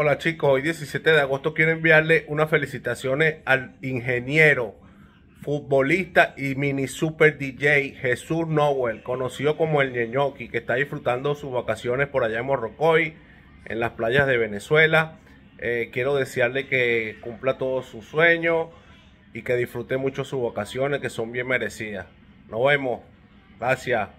Hola chicos, hoy 17 de agosto quiero enviarle unas felicitaciones al ingeniero, futbolista y mini super DJ Jesús Nowell, conocido como el Ñeñoqui, que está disfrutando sus vacaciones por allá en Morrocoy, en las playas de Venezuela. Eh, quiero desearle que cumpla todos sus sueños y que disfrute mucho sus vacaciones, que son bien merecidas. Nos vemos. Gracias.